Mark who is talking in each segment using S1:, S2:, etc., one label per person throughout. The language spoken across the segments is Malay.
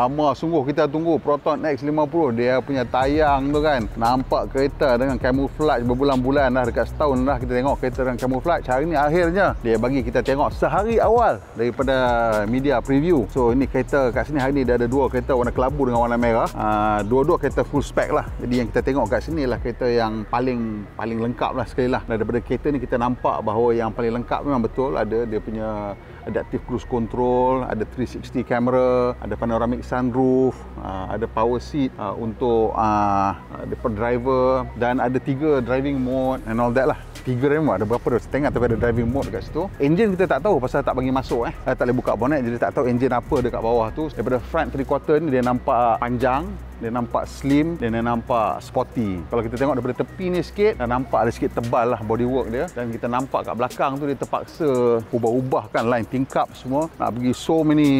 S1: lama sungguh kita tunggu Proton X50 dia punya tayang tu kan. Nampak kereta dengan camouflage berbulan-bulan dah dekat setahun dah kita tengok kereta dengan camouflage. Hari ni akhirnya dia bagi kita tengok sehari awal daripada media preview. So ini kereta kat sini hari ni dia ada dua kereta warna kelabu dengan warna merah. Uh, dua-dua kereta full spec lah. Jadi yang kita tengok kat sini lah kereta yang paling paling lengkap lah sekali lah. Daripada kereta ni kita nampak bahawa yang paling lengkap memang betul ada dia punya adaptive cruise control, ada 360 camera, ada panoramic sunroof, uh, ada power seat uh, untuk uh, depan driver dan ada tiga driving mode and all that lah. Tiga remote ada berapa dah setengah tapi ada driving mode dekat situ. Engine kita tak tahu pasal tak bagi masuk eh. Tak boleh buka bonnet jadi tak tahu engine apa dekat bawah tu. Daripada front three quarter ni dia nampak panjang dia nampak slim dan dia nampak sporty. Kalau kita tengok daripada tepi ni sikit dah nampak ada sikit tebal lah bodywork dia. Dan kita nampak kat belakang tu dia terpaksa ubah-ubahkan line tingkap semua. Nak bagi so many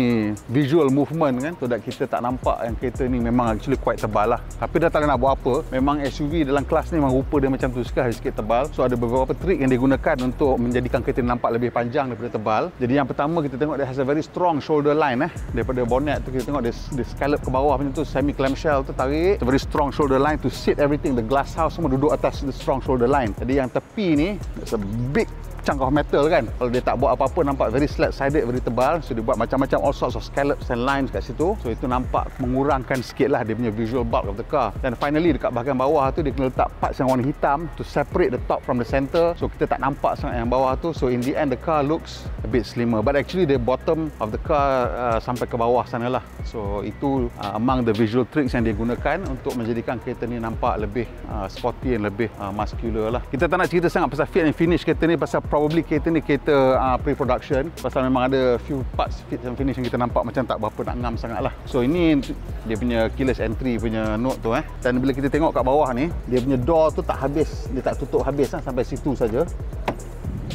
S1: visual movement kan so that kita tak nampak yang kereta ni memang actually quite tebal lah. Tapi dah tak nak buat apa memang SUV dalam kelas ni memang rupa dia macam tu sekali sikit tebal. So ada beberapa trik yang digunakan untuk menjadikan kereta nampak lebih panjang daripada tebal. Jadi yang pertama kita tengok dia has a very strong shoulder line eh. Daripada bonnet tu kita tengok dia, dia scallop ke bawah macam tu semi clamshell shell tu tarik It's very strong shoulder line to sit everything. The glass house semua duduk atas the strong shoulder line. Jadi yang tepi ni it's a big chunk of metal kan. Kalau dia tak buat apa-apa nampak very flat sided very tebal. So dia buat macam-macam all sorts of scallops and lines kat situ. So itu nampak mengurangkan sikit lah dia punya visual bulk of the car. Dan finally dekat bahagian bawah tu dia kena letak parts yang warna hitam to separate the top from the center. So kita tak nampak sangat yang bawah tu. So in the end the car looks a bit slimmer. But actually the bottom of the car uh, sampai ke bawah sana lah. So itu uh, among the visual tricks yang dia gunakan untuk menjadikan kereta ni nampak lebih uh, sporty and lebih uh, muscular lah. Kita tak nak cerita sangat pasal fit and finish kereta ni pasal probably kereta ni kereta uh, pre-production pasal memang ada few parts fit and finish yang kita nampak macam tak berapa nak ngam sangat lah so ini dia punya keyless entry punya note tu eh dan bila kita tengok kat bawah ni dia punya door tu tak habis dia tak tutup habis lah sampai situ saja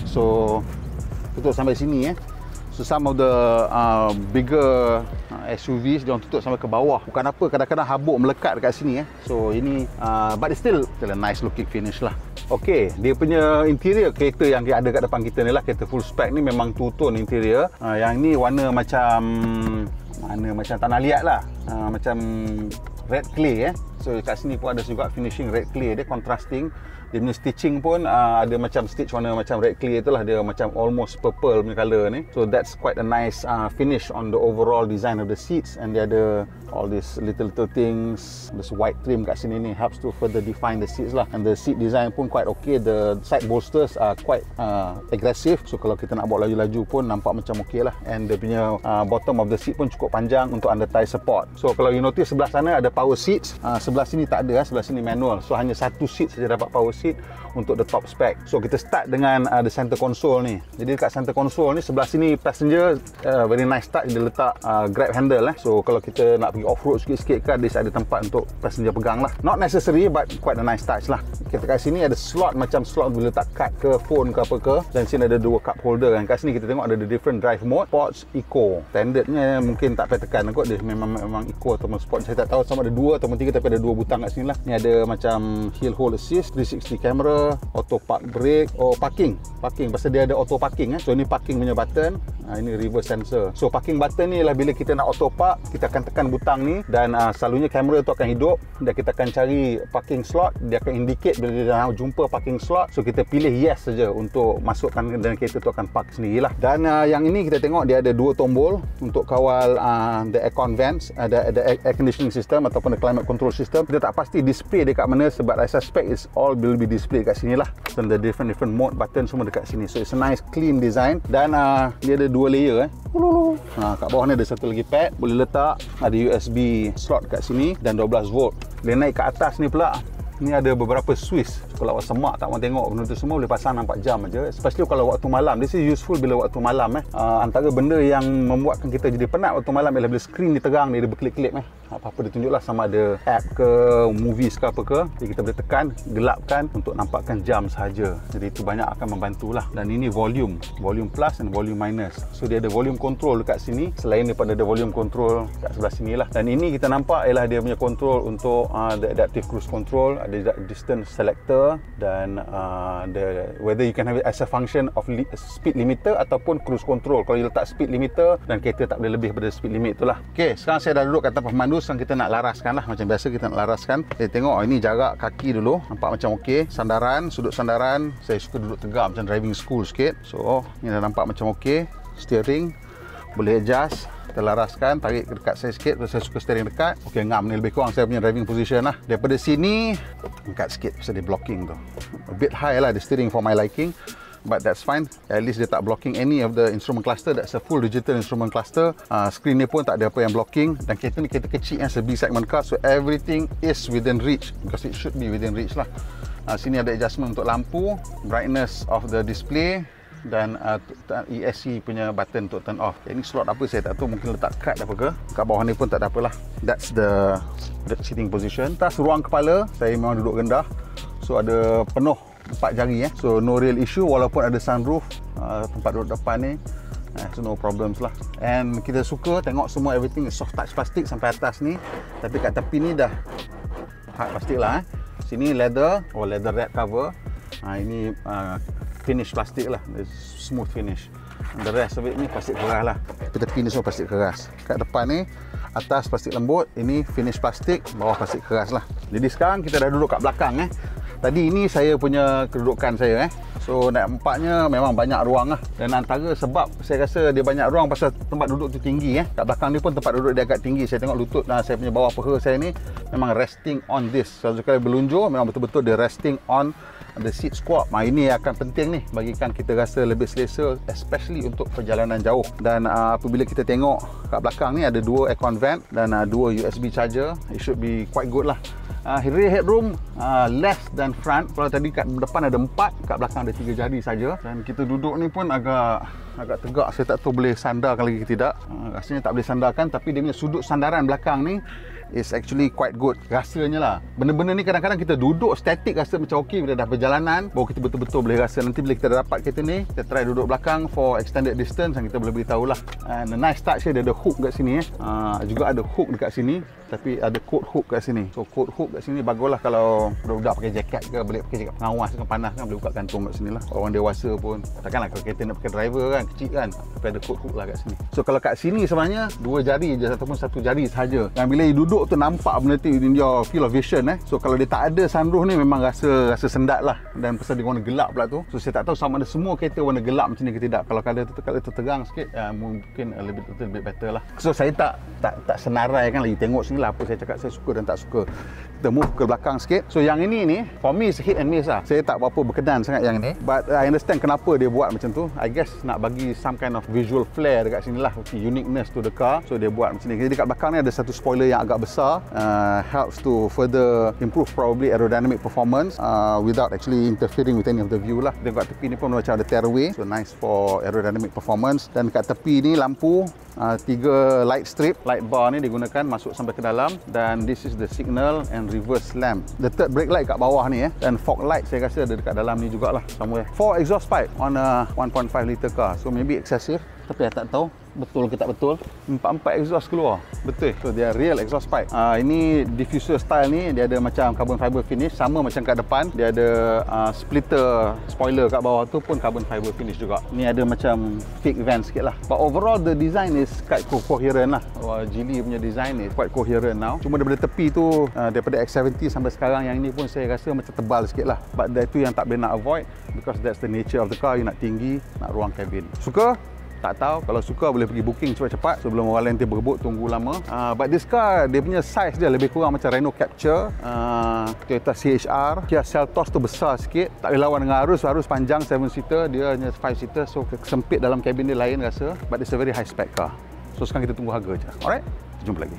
S1: so tutup sampai sini eh So some of the uh, bigger uh, SUVs dia tutup sampai ke bawah. Bukan apa kadang-kadang habuk melekat dekat sini eh. So ini uh, but it's still still a nice looking finish lah. Okey, dia punya interior kereta yang ada kat depan kita ni lah kereta full spec ni memang two tone interior. Uh, yang ni warna macam mana macam tanah liat lah. Uh, macam red clay eh. So kat sini pun ada juga finishing red clay dia contrasting dia punya stitching pun uh, ada macam stitch warna macam red clay itulah dia macam almost purple punya color ni. So that's quite a nice uh, finish on the overall design of the seats. And dia ada all these little little things. This white trim kat sini ni helps to further define the seats lah. And the seat design pun quite okay. The side bolsters are quite uh, aggressive. So kalau kita nak bawa laju-laju pun nampak macam okay lah. And dia punya uh, bottom of the seat pun cukup panjang untuk under thigh support. So kalau you notice sebelah sana ada power seats. Uh, sebelah sini tak ada sebelah sini manual. So hanya satu seat saja dapat power seat untuk the top spec. So kita start dengan uh, the center console ni. Jadi dekat center console ni sebelah sini passenger uh, very nice touch dia letak uh, grab handle eh. So kalau kita nak pergi off road sikit-sikit kan dia ada tempat untuk passenger pegang lah. Not necessary but quite a nice touch lah. Kita kat sini ada slot macam slot boleh letak card ke phone ke apa ke dan sini ada dua cup holder kan. Kat sini kita tengok ada the different drive mode, sports, eco. Standardnya mungkin tak payah tekan kot dia memang memang eco atau sport. Saya tak tahu sama ada dua atau tiga tapi ada dua butang kat sini lah. Ni ada macam hill hold assist, 360 camera, auto park brake, oh parking. Parking pasal dia ada auto parking eh. So ni parking punya button. Ha, ini reverse sensor. So parking button ni lah bila kita nak auto park, kita akan tekan butang ni dan uh, selalunya kamera tu akan hidup dan kita akan cari parking slot, dia akan indicate bila dia dah jumpa parking slot. So kita pilih yes saja untuk masukkan dan kereta tu akan park sendirilah. Dan uh, yang ini kita tengok dia ada dua tombol untuk kawal uh, the aircon vents, ada ada air conditioning system ataupun the climate control system. Kita tak pasti display dekat mana sebab I suspect is all will be displayed kat sini lah. Dan the different different mode button semua dekat sini. So it's a nice clean design dan uh, dia ada dua layer eh. Ha, kat bawah ni ada satu lagi pad boleh letak ada USB slot kat sini dan 12 volt. Dia naik ke atas ni pula ni ada beberapa switch kalau awak semak tak mau tengok benda tu semua boleh pasang nampak jam aja. Especially kalau waktu malam. This is useful bila waktu malam eh. Uh, antara benda yang membuatkan kita jadi penat waktu malam ialah bila skrin ni terang ni dia berkelip-kelip eh. Apa-apa dia tunjuklah sama ada app ke movies ke apa ke jadi kita boleh tekan gelapkan untuk nampakkan jam sahaja. Jadi itu banyak akan membantulah. Dan ini volume volume plus dan volume minus. So dia ada volume control dekat sini. Selain daripada ada volume control kat sebelah sini lah. Dan ini kita nampak ialah dia punya control untuk uh, the adaptive cruise control. Ada distance selector dan uh, the whether you can have it as a function of li- speed limiter ataupun cruise control. Kalau you letak speed limiter dan kereta tak boleh lebih daripada speed limit itulah. Ok sekarang saya dah duduk kat tempat pemandu sekarang kita nak laraskan lah. Macam biasa kita nak laraskan. Kita tengok oh, ini jarak kaki dulu. Nampak macam ok. Sandaran sudut sandaran. Saya suka duduk tegak macam driving school sikit. So ini dah nampak macam ok. Steering boleh adjust kita laraskan tarik dekat saya sikit. Saya suka steering dekat ok ngam ni lebih kurang saya punya driving position lah. Daripada sini angkat sikit pasal dia blocking tu. A bit high lah the steering for my liking but that's fine. At least dia tak blocking any of the instrument cluster. That's a full digital instrument cluster. Uh, screen ni pun tak ada apa yang blocking. Dan kereta ni kereta kecil yang sebi segment car so everything is within reach. Because it should be within reach lah. Uh, sini ada adjustment untuk lampu brightness of the display dan uh, ESC punya button untuk turn off. Ini slot apa saya tak tahu mungkin letak card apa ke. Kat bawah ni pun tak ada apalah. That's the, the sitting position. Tas ruang kepala saya memang duduk rendah. So ada penuh empat jari eh. So no real issue walaupun ada sunroof uh, tempat duduk depan ni. Uh, so no problems lah. And kita suka tengok semua everything soft touch plastik sampai atas ni. Tapi kat tepi ni dah hard plastik lah eh. Sini leather or oh, leather wrap cover. Ha, ini uh, finish plastik lah. Smooth finish. And the rest of it ni plastik keras lah. Tepi ni semua plastik keras. Kat depan ni atas plastik lembut ini finish plastik bawah plastik keras lah. Jadi sekarang kita dah duduk kat belakang eh. Tadi ini saya punya kedudukan saya eh. So nampaknya memang banyak ruang lah. Dan antara sebab saya rasa dia banyak ruang pasal tempat duduk tu tinggi eh. Kat belakang ni pun tempat duduk dia agak tinggi. Saya tengok lutut dan saya punya bawah peha saya ni memang resting on this. Kalau sekali berlunjur memang betul-betul dia resting on ada seat squat. Nah, ini akan penting ni bagikan kita rasa lebih selesa especially untuk perjalanan jauh. Dan uh, apabila kita tengok kat belakang ni ada dua aircon vent dan uh, dua USB charger. It should be quite good lah. Uh, rear headroom uh, less than front. Kalau tadi kat depan ada empat, kat belakang ada tiga jari saja. Dan kita duduk ni pun agak agak tegak. Saya tak tahu boleh sandarkan lagi ke tidak. Uh, rasanya tak boleh sandarkan tapi dia punya sudut sandaran belakang ni is actually quite good. Rasanya lah. Benda-benda ni kadang-kadang kita duduk static rasa macam okey bila dah berjalanan baru kita betul-betul boleh rasa. Nanti bila kita dah dapat kereta ni kita try duduk belakang for extended distance dan kita boleh beritahu lah. And the nice touch dia ada hook kat sini eh. Uh, juga ada hook dekat sini tapi ada coat hook kat sini. So coat hook kat sini baguslah kalau budak-budak pakai jaket ke boleh pakai jaket pengawas kan panas kan boleh buka kantung kat sini lah. Orang dewasa pun takkanlah kalau kereta nak pakai driver kan kecil kan tapi ada coat hook lah kat sini. So kalau kat sini sebenarnya dua jari je ataupun satu jari sahaja. Dan bila you duduk tu nampak benda tu in your field of vision eh. So kalau dia tak ada sunroof ni memang rasa rasa sendat lah. Dan pasal dia warna gelap pula tu. So saya tak tahu sama ada semua kereta warna gelap macam ni ke tidak. Kalau kalau tu kalau tu sikit uh, mungkin lebih lebih better lah. So saya tak tak tak senarai kan lagi tengok sini lah apa saya cakap saya suka dan tak suka kita move ke belakang sikit. So yang ini ni for me is hit and miss lah. Saya tak berapa berkenan sangat yang ni but I understand kenapa dia buat macam tu. I guess nak bagi some kind of visual flair dekat sini lah. Uniqueness to the car. So dia buat macam ni. Jadi dekat belakang ni ada satu spoiler yang agak besar. Uh, helps to further improve probably aerodynamic performance uh, without actually interfering with any of the view lah. Dan kat tepi ni pun macam ada tearaway, so nice for aerodynamic performance. Dan kat tepi ni lampu uh, tiga light strip, light bar ni digunakan masuk sampai ke dalam. Dan this is the signal and reverse lamp. The third brake light kat bawah ni eh dan fog light saya rasa ada dekat dalam ni jugalah somewhere. Four exhaust pipe on a 1.5 liter car, so maybe excessive tapi saya tak tahu betul ke tak betul. Empat-empat exhaust keluar. Betul. So dia real exhaust pipe. Uh, ini diffuser style ni dia ada macam carbon fiber finish sama macam kat depan. Dia ada uh, splitter spoiler kat bawah tu pun carbon fiber finish juga. Ni ada macam fake vent sikit lah. But overall the design is quite co coherent lah. Uh, Geely punya design is quite coherent now. Cuma daripada tepi tu uh, daripada X70 sampai sekarang yang ini pun saya rasa macam tebal sikit lah. But itu yang tak boleh nak avoid because that's the nature of the car. You nak tinggi nak ruang cabin. Suka tak tahu. Kalau suka boleh pergi booking cepat-cepat sebelum orang lain berebut tunggu lama. Uh, but this car dia punya size dia lebih kurang macam Renault Capture uh, Toyota CHR Kia Seltos tu besar sikit tak boleh lawan dengan arus. Arus panjang 7 seater dia hanya 5 seater so sempit dalam kabin dia lain rasa. But it's a very high spec car. So sekarang kita tunggu harga je. Alright jumpa lagi